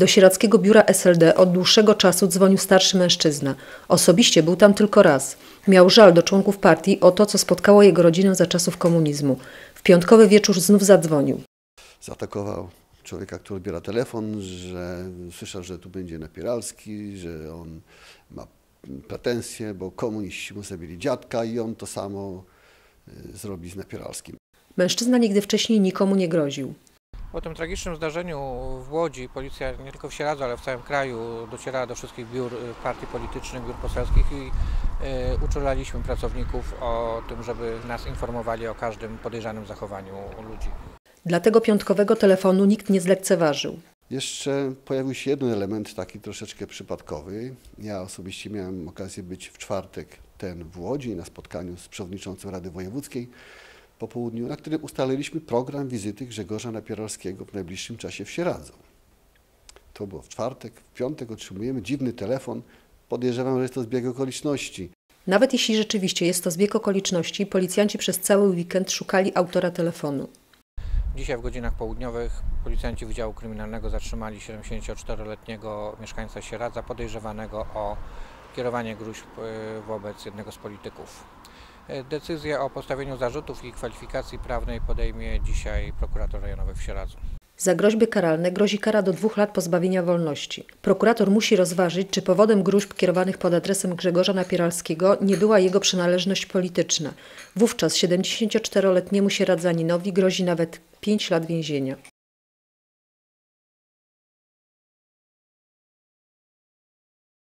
Do sieradzkiego biura SLD od dłuższego czasu dzwonił starszy mężczyzna. Osobiście był tam tylko raz. Miał żal do członków partii o to, co spotkało jego rodzinę za czasów komunizmu. W piątkowy wieczór znów zadzwonił. zaatakował człowieka, który odbiera telefon, że słyszał, że tu będzie Napieralski, że on ma pretensje, bo komuniści mu zabili dziadka i on to samo y, zrobi z Napieralskim. Mężczyzna nigdy wcześniej nikomu nie groził. Po tym tragicznym zdarzeniu w Łodzi policja nie tylko w Sieradzu, ale w całym kraju docierała do wszystkich biur y, partii politycznych, biur poselskich i y, uczulaliśmy pracowników o tym, żeby nas informowali o każdym podejrzanym zachowaniu ludzi. Dlatego piątkowego telefonu nikt nie zlekceważył. Jeszcze pojawił się jeden element taki troszeczkę przypadkowy. Ja osobiście miałem okazję być w czwartek ten w Łodzi na spotkaniu z przewodniczącym Rady Wojewódzkiej po południu, na którym ustaliliśmy program wizyty Grzegorza Napieralskiego w najbliższym czasie w Sieradzu. To było w czwartek, w piątek otrzymujemy dziwny telefon. Podejrzewam, że jest to zbieg okoliczności. Nawet jeśli rzeczywiście jest to zbieg okoliczności, policjanci przez cały weekend szukali autora telefonu. Dzisiaj w godzinach południowych policjanci Wydziału Kryminalnego zatrzymali 74-letniego mieszkańca Sieradza podejrzewanego o kierowanie gruźb y, wobec jednego z polityków. Y, Decyzję o postawieniu zarzutów i kwalifikacji prawnej podejmie dzisiaj prokurator rejonowy w Sieradzu. Za groźby karalne grozi kara do dwóch lat pozbawienia wolności. Prokurator musi rozważyć, czy powodem gruźb kierowanych pod adresem Grzegorza Napieralskiego nie była jego przynależność polityczna. Wówczas 74-letniemu sieradzaninowi grozi nawet 5 lat więzienia.